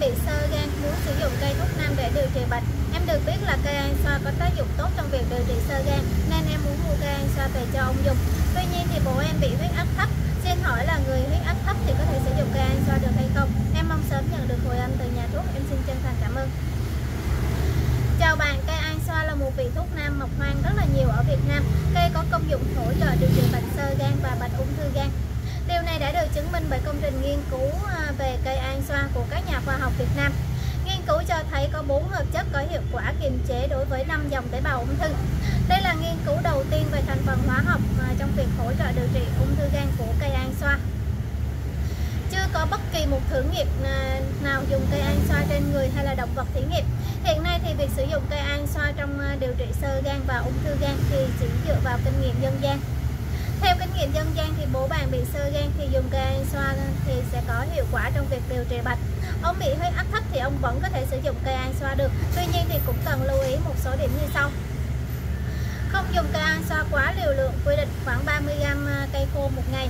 bị sơ gan muốn sử dụng cây thuốc nam để điều trị bệnh. Em được biết là cây an xoa có tác dụng tốt trong việc điều trị sơ gan nên em muốn mua cây an xoa về cho ông dùng. Tuy nhiên thì bố em bị huyết áp thấp. Xin hỏi là người huyết áp thấp thì có thể sử dụng cây an xoa được hay không? Em mong sớm nhận được hồi âm từ nhà thuốc. Em xin chân thành cảm ơn. Chào bạn, cây an xoa là một vị thuốc nam mọc hoang rất là nhiều ở Việt Nam. Cây có công dụng hỗ trợ điều trị bệnh sơ gan và bệnh ung thư gan. Điều này đã được chứng minh bởi công trình nghiên cứu à, về cây an xoa của các nhà khoa học Việt Nam. Nghiên cứu cho thấy có 4 hợp chất có hiệu quả kiềm chế đối với 5 dòng tế bào ung thư. Đây là nghiên cứu đầu tiên về thành phần hóa học trong việc hỗ trợ điều trị ung thư gan của cây an xoa. Chưa có bất kỳ một thử nghiệm à, nào dùng cây an xoa trên người hay là động vật thí nghiệm. Hiện nay thì việc sử dụng cây an xoa trong à, điều trị sơ gan và ung thư gan thì chỉ dựa vào kinh nghiệm dân gian. Kinh nghiệm dân gian thì bố bạn bị sơ gan thì dùng cây xoa thì sẽ có hiệu quả trong việc điều trị bệnh. Ông bị huyết áp thấp thì ông vẫn có thể sử dụng cây an xoa được. Tuy nhiên thì cũng cần lưu ý một số điểm như sau. Không dùng cây an xoa quá liều lượng, quy định khoảng 30g à, cây khô một ngày.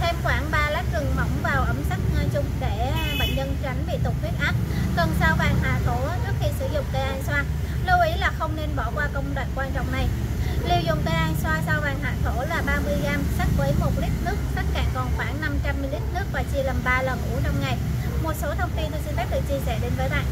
Thêm khoảng 3 lát gừng mỏng vào ấm sắc à, chung để bệnh nhân tránh bị tụt huyết áp. Cần sao vàng hạ thổ trước khi sử dụng cây an xoa. Lưu ý là không nên bỏ qua công đoạn quan trọng này. Liều dùng cây an xoa sao vàng hạ thổ là 30g sắc với 1 lít nước, sắc cạn còn khoảng 500ml nước và chia làm 3 lần uống trong ngày. Một số thông tin tôi xin phép được chia sẻ đến với bạn.